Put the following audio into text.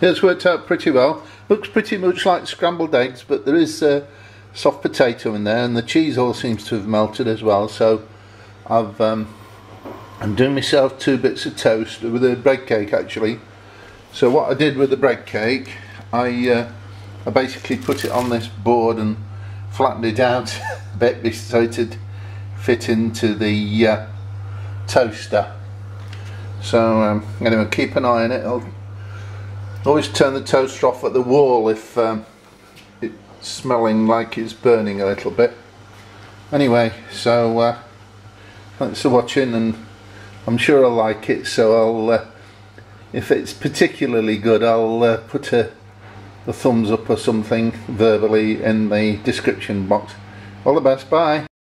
It's worked out pretty well. Looks pretty much like scrambled eggs, but there is uh, soft potato in there, and the cheese all seems to have melted as well. So I've um, I'm doing myself two bits of toast with a bread cake actually. So what I did with the bread cake, I uh, I basically put it on this board and flattened it out a bit so it'd fit into the uh, toaster. So um, anyway, keep an eye on it. I'll always turn the toaster off at the wall if um, it's smelling like it's burning a little bit. Anyway, so uh, thanks for watching and I'm sure I'll like it so I'll uh, if it's particularly good I'll uh, put a, a thumbs up or something verbally in the description box. All the best, bye!